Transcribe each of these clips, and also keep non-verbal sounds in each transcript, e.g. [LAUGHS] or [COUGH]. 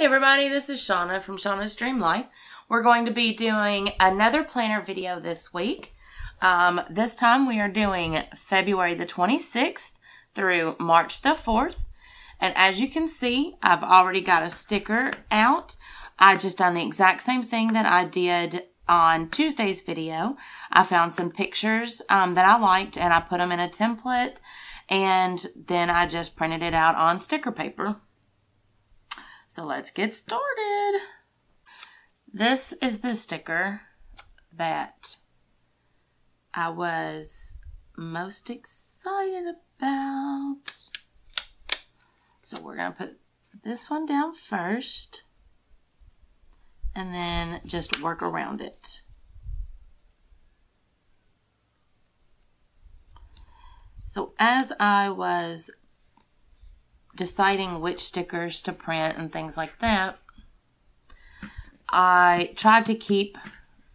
Everybody, this is Shawna from Shawna's Dream Life. We're going to be doing another planner video this week. Um, this time we are doing February the 26th through March the 4th. And as you can see, I've already got a sticker out. I just done the exact same thing that I did on Tuesday's video. I found some pictures um, that I liked and I put them in a template and then I just printed it out on sticker paper. So let's get started. This is the sticker that I was most excited about. So we're going to put this one down first and then just work around it. So as I was deciding which stickers to print and things like that, I tried to keep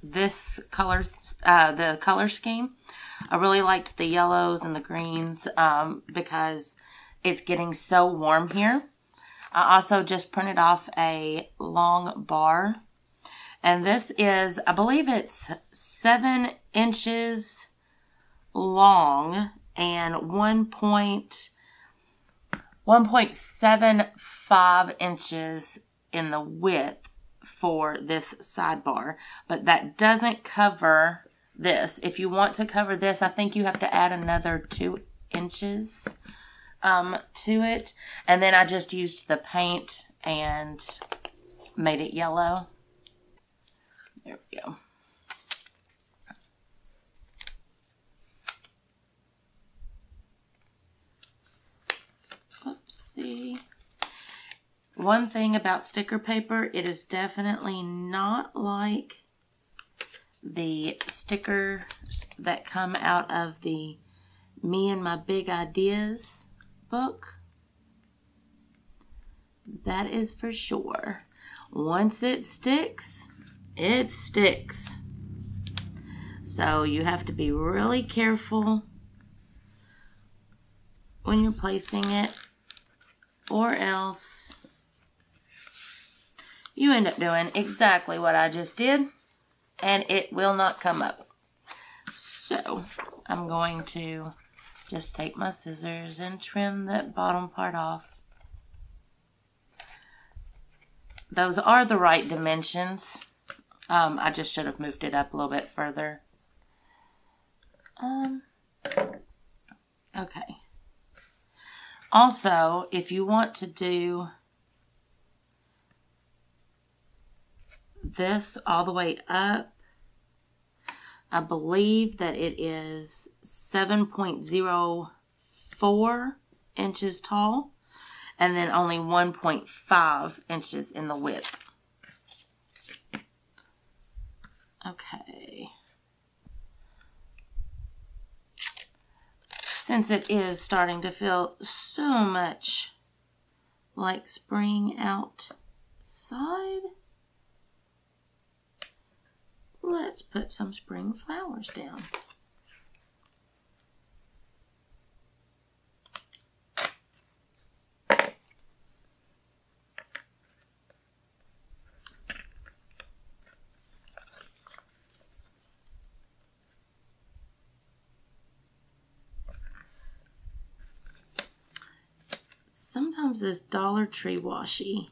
this color, uh, the color scheme. I really liked the yellows and the greens um, because it's getting so warm here. I also just printed off a long bar. And this is, I believe it's seven inches long and 1 1.75 inches in the width for this sidebar, but that doesn't cover this. If you want to cover this, I think you have to add another two inches um, to it. And then I just used the paint and made it yellow. There we go. see. One thing about sticker paper, it is definitely not like the stickers that come out of the Me and My Big Ideas book. That is for sure. Once it sticks, it sticks. So you have to be really careful when you're placing it or else you end up doing exactly what I just did and it will not come up. So I'm going to just take my scissors and trim that bottom part off. Those are the right dimensions. Um, I just should have moved it up a little bit further. Um, okay. Also, if you want to do this all the way up, I believe that it is 7.04 inches tall and then only 1.5 inches in the width. Okay. since it is starting to feel so much like spring outside, let's put some spring flowers down. sometimes this Dollar Tree washi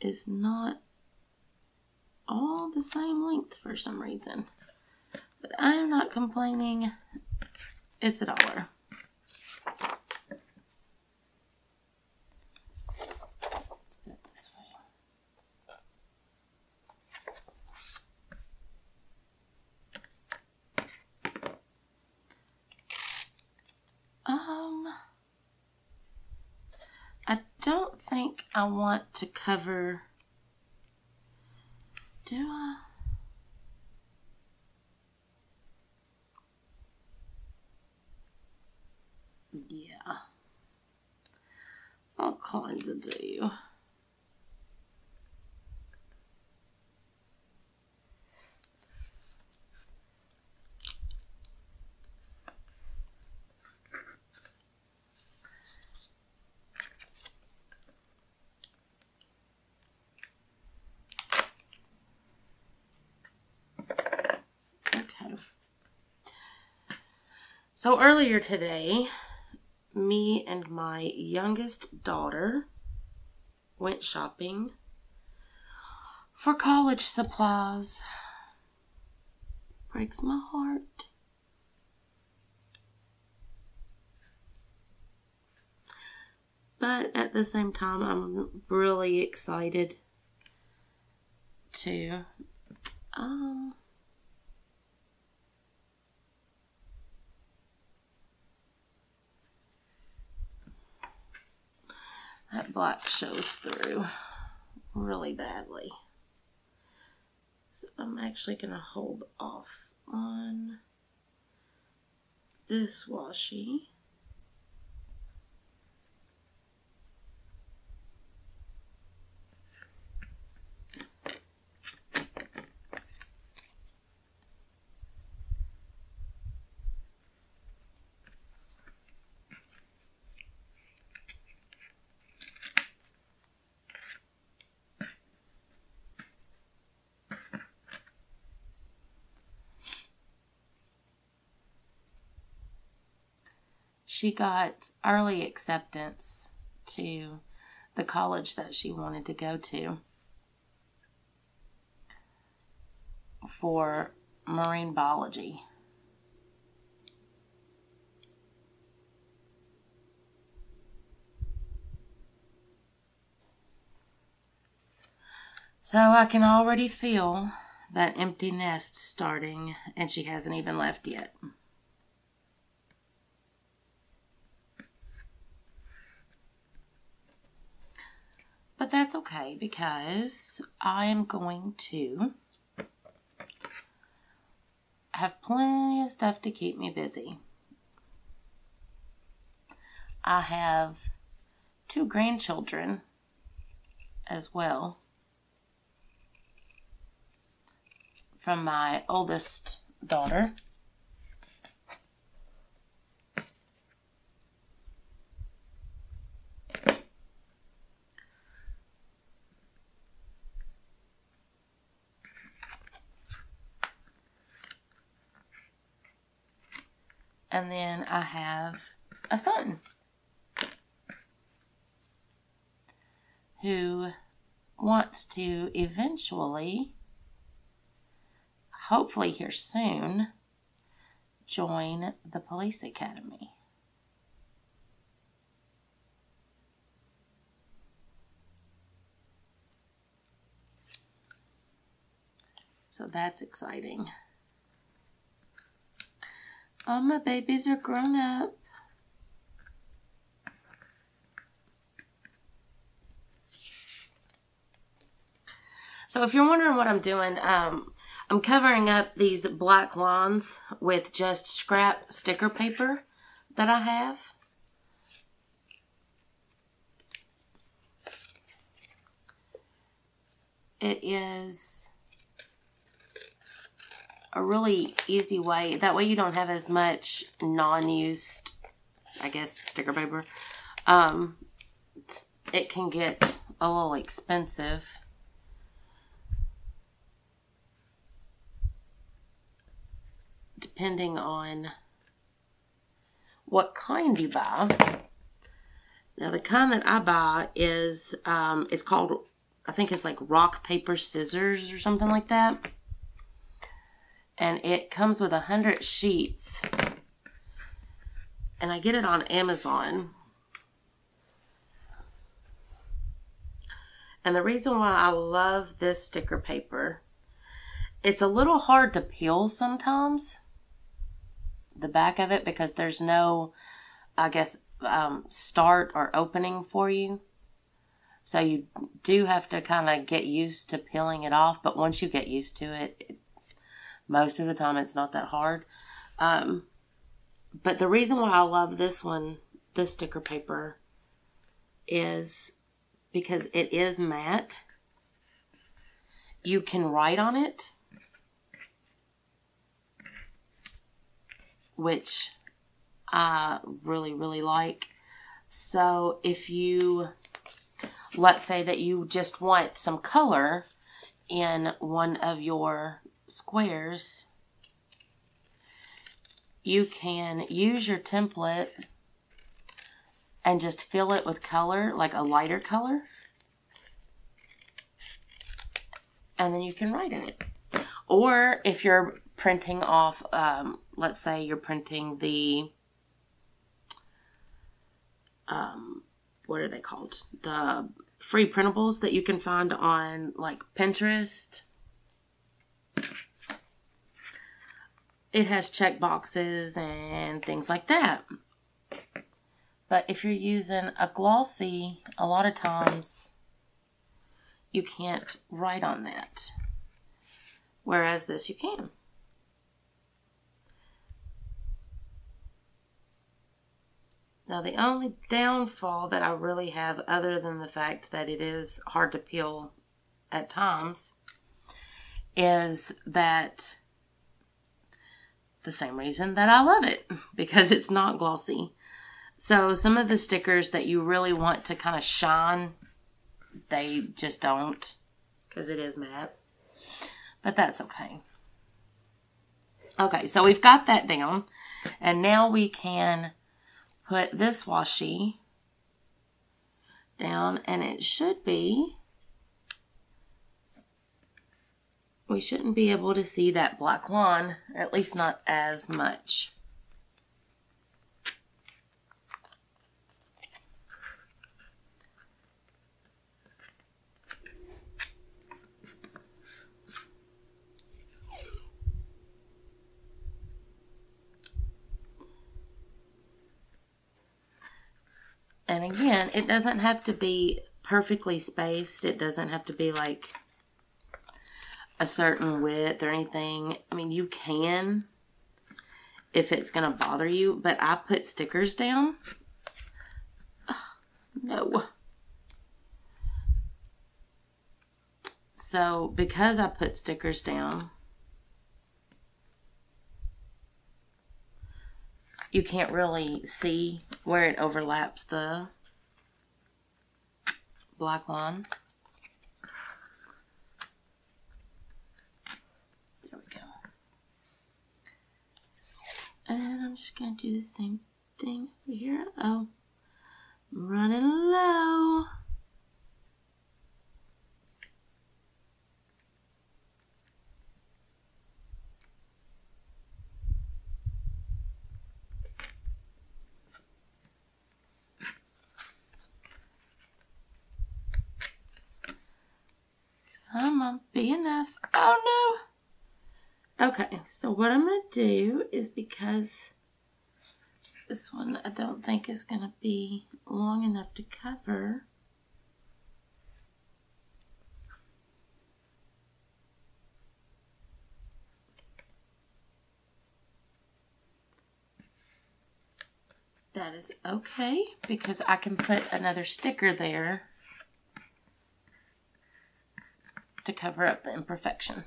is not the same length for some reason. But I am not complaining. It's a dollar. Um, I don't think I want to cover, do I? Yeah. All kinds of do. So earlier today, me and my youngest daughter went shopping for college supplies. Breaks my heart. But at the same time, I'm really excited to um that black shows through really badly. So I'm actually going to hold off on this washi. She got early acceptance to the college that she wanted to go to for marine biology. So I can already feel that empty nest starting, and she hasn't even left yet. But that's okay because I am going to have plenty of stuff to keep me busy. I have two grandchildren as well from my oldest daughter. And then I have a son who wants to eventually, hopefully here soon, join the police academy. So that's exciting. All my babies are grown up. So if you're wondering what I'm doing, um, I'm covering up these black lawns with just scrap sticker paper that I have. It is a really easy way. That way you don't have as much non-used, I guess, sticker paper. Um, it can get a little expensive. Depending on what kind you buy. Now the kind that I buy is, um, it's called, I think it's like rock, paper, scissors or something like that and it comes with a hundred sheets. And I get it on Amazon. And the reason why I love this sticker paper it's a little hard to peel sometimes the back of it because there's no I guess um, start or opening for you. So you do have to kind of get used to peeling it off but once you get used to it, it most of the time, it's not that hard. Um, but the reason why I love this one, this sticker paper, is because it is matte. You can write on it, which I really, really like. So if you, let's say that you just want some color in one of your squares, you can use your template and just fill it with color, like a lighter color. And then you can write in it. Or if you're printing off, um, let's say you're printing the, um, what are they called? The free printables that you can find on like Pinterest. It has check boxes and things like that. But if you're using a glossy, a lot of times you can't write on that. Whereas this you can. Now the only downfall that I really have other than the fact that it is hard to peel at times is that the same reason that I love it [LAUGHS] because it's not glossy. So some of the stickers that you really want to kind of shine, they just don't because it is matte. But that's okay. Okay, so we've got that down. And now we can put this washi down and it should be we shouldn't be able to see that black or at least not as much. And again, it doesn't have to be perfectly spaced. It doesn't have to be like a certain width or anything. I mean, you can if it's going to bother you, but I put stickers down. no. So, because I put stickers down, you can't really see where it overlaps the black line. There we go. And I'm just to do the same thing over here. Oh, I'm running low. Come on, be enough. Oh no. Okay, so what I'm going to do is because this one I don't think is going to be long enough to cover. That is okay because I can put another sticker there to cover up the imperfection.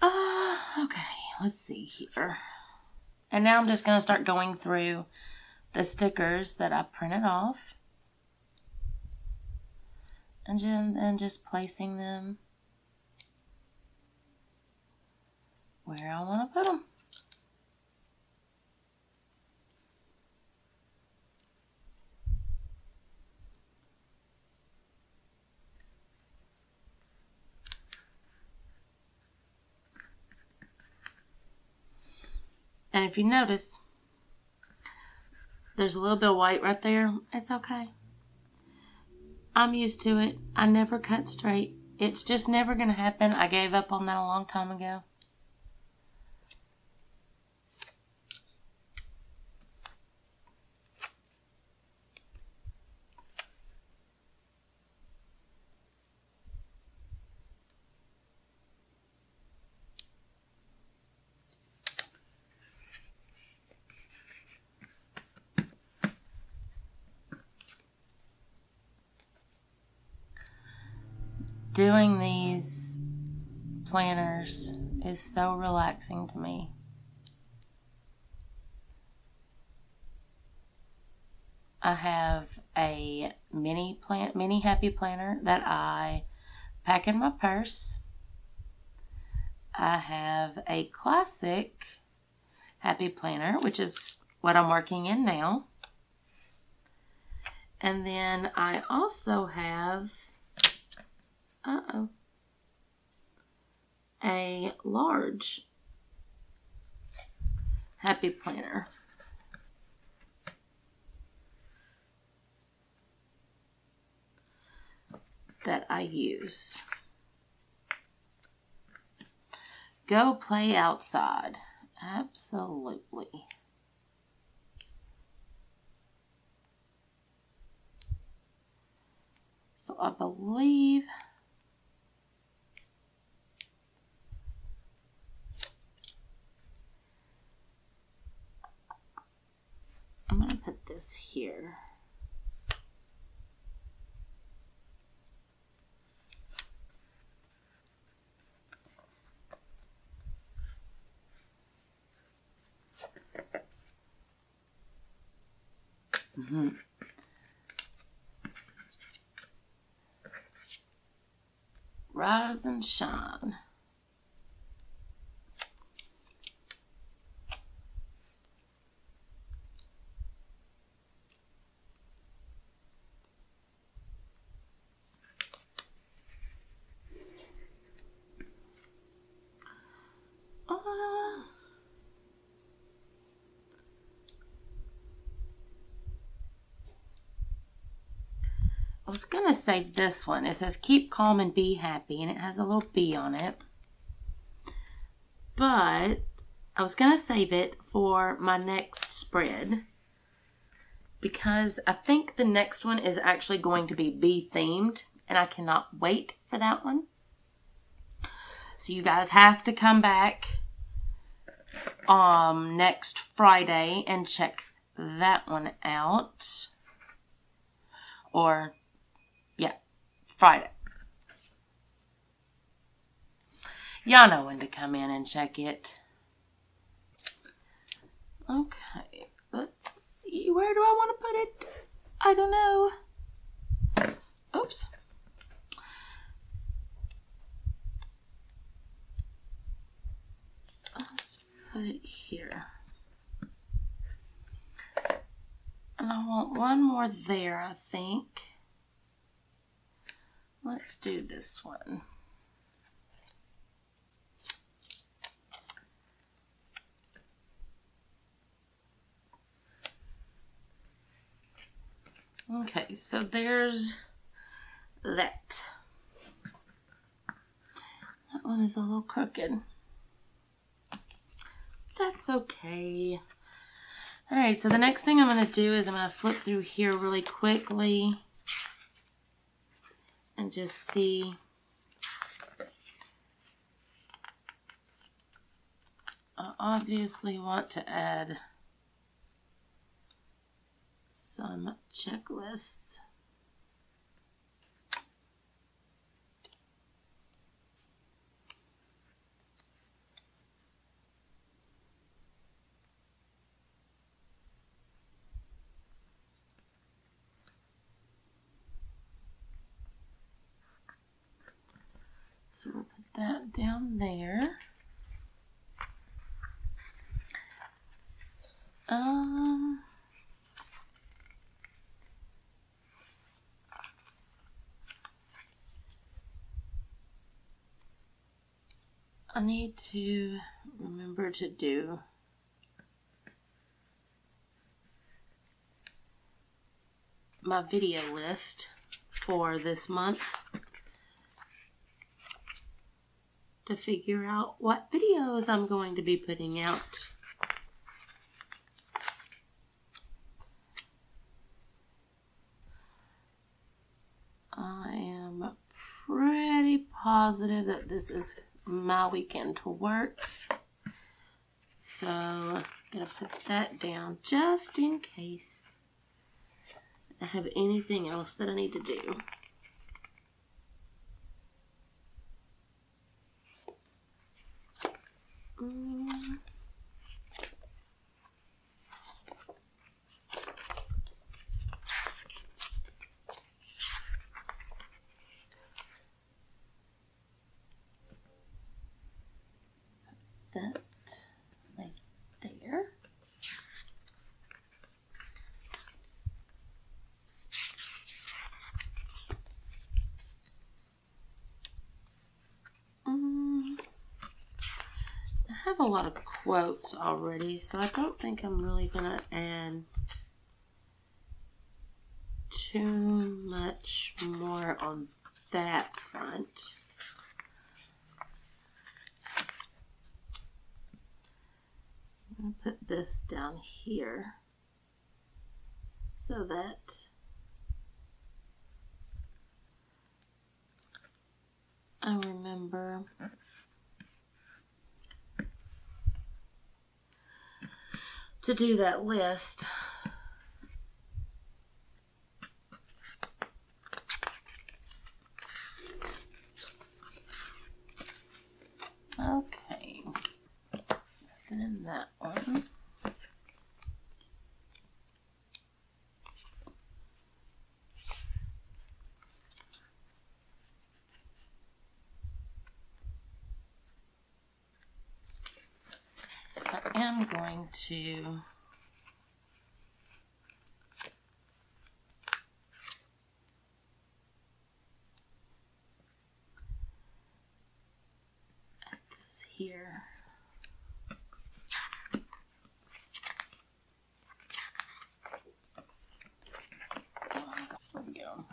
Uh, okay, let's see here. And now I'm just going to start going through the stickers that I printed off. And then just placing them where I want to put them. And if you notice, there's a little bit of white right there. It's okay. I'm used to it. I never cut straight. It's just never going to happen. I gave up on that a long time ago. Doing these planners is so relaxing to me. I have a mini plant mini happy planner that I pack in my purse. I have a classic Happy Planner, which is what I'm working in now. And then I also have, uh-oh, a large Happy Planner. that I use. Go play outside. Absolutely. So I believe I'm going to put this here. Mm-hmm. Rise and shine. I was going to save this one. It says keep calm and be happy, and it has a little bee on it. But I was going to save it for my next spread because I think the next one is actually going to be bee themed, and I cannot wait for that one. So you guys have to come back um next Friday and check that one out. Or Friday. Y'all know when to come in and check it. Okay, let's see. Where do I want to put it? I don't know. Oops. Let's put it here. And I want one more there, I think. Let's do this one. Okay, so there's that. That one is a little crooked. That's okay. All right, so the next thing I'm going to do is I'm to flip through here really quickly and just see I obviously want to add some checklists. So we'll put that down there. Um, I need to remember to do my video list for this month. To figure out what videos I'm going to be putting out. I am pretty positive that this is my weekend to work. So I'm going to put that down just in case I have anything else that I need to do. Mm. that right there. Mm, I have a lot of quotes already, so I don't think I'm really going to add too much more on that front. I'm going to put this down here so that I remember to do that list. Okay, then that one. I am going to add this here. There we go.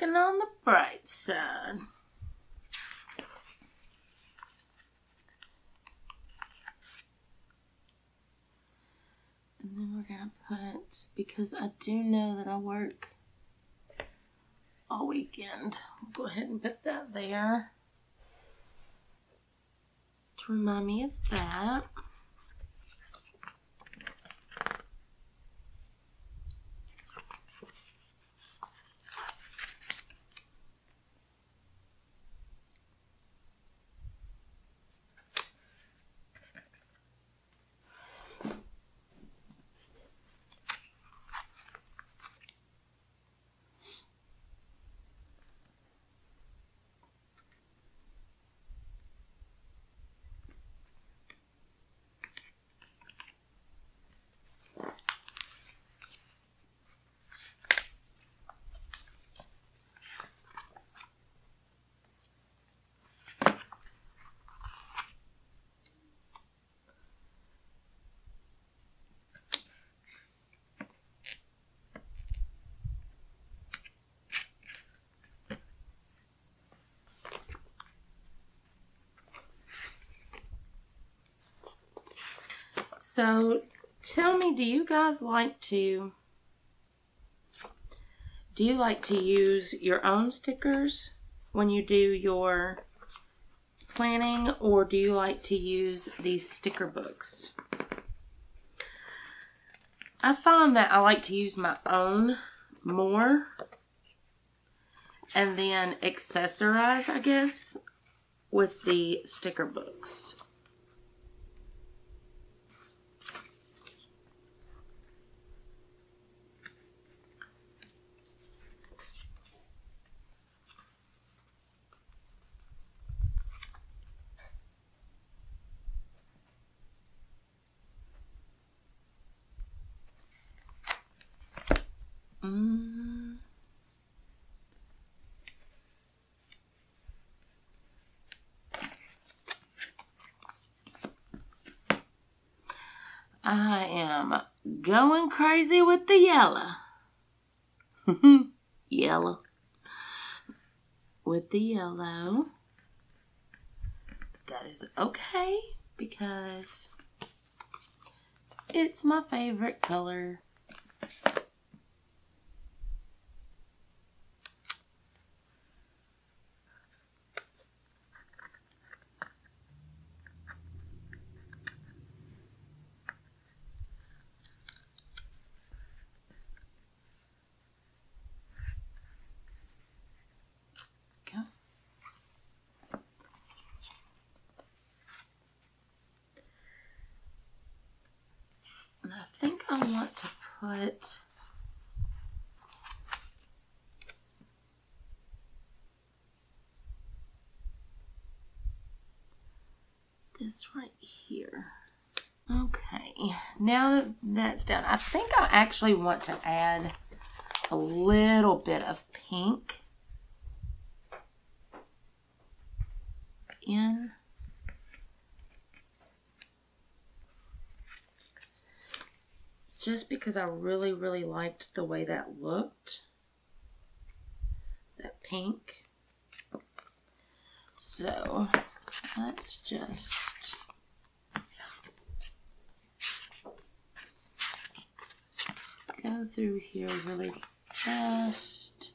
Looking on the bright side. And then we're going to put, because I do know that I work all weekend, we'll go ahead and put that there to remind me of that. So tell me, do you guys like to do you like to use your own stickers when you do your planning or do you like to use these sticker books? I find that I like to use my own more and then accessorize, I guess, with the sticker books. Mm. I am going crazy with the yellow. [LAUGHS] yellow. With the yellow. That is okay because it's my favorite color. Go. put this right here. Okay, now that that's done, I think I actually want to add a little bit of pink in. Just because I really, really liked the way that looked. That pink. So, let's just go through here really fast.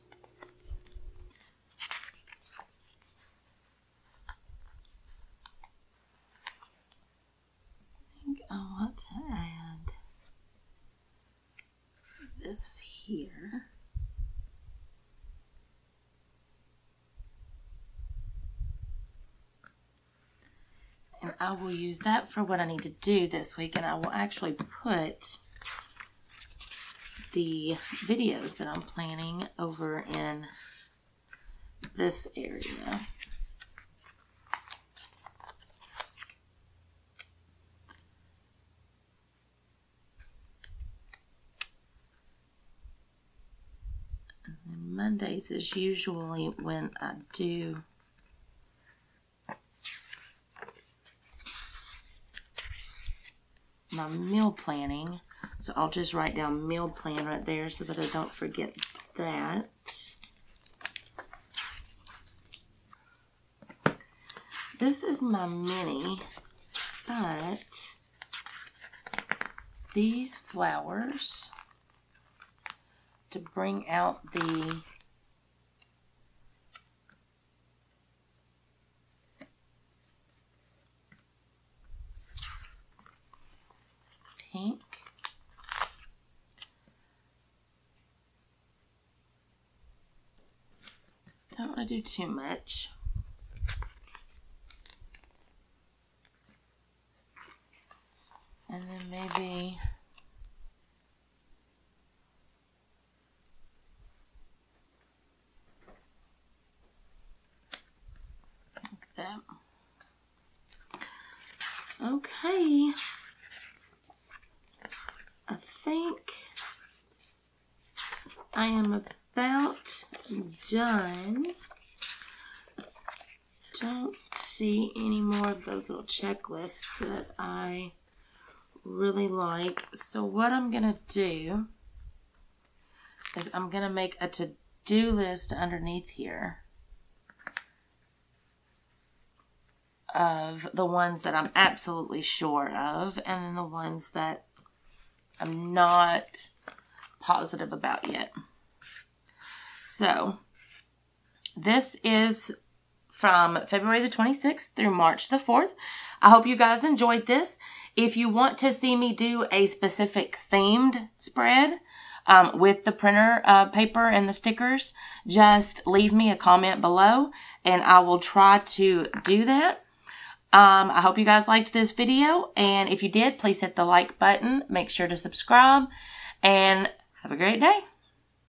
I think I want to add this here. And I will use that for what I need to do this week. And I will actually put the videos that I'm planning over in this area. Mondays is usually when I do my meal planning. So I'll just write down meal plan right there so that I don't forget that. This is my mini, but these flowers to bring out the pink. Don't want to do too much. And then maybe like that. Okay. I think I am about done. Don't see any more of those little checklists that I really like. So what I'm going to do is I'm going to make a to-do list underneath here of the ones that I'm absolutely sure of and then the ones that I'm not positive about yet. So, this is from February the 26th through March the 4th. I hope you guys enjoyed this. If you want to see me do a specific themed spread um, with the printer uh, paper and the stickers, just leave me a comment below and I will try to do that. Um, I hope you guys liked this video. And if you did, please hit the like button. Make sure to subscribe and have a great day.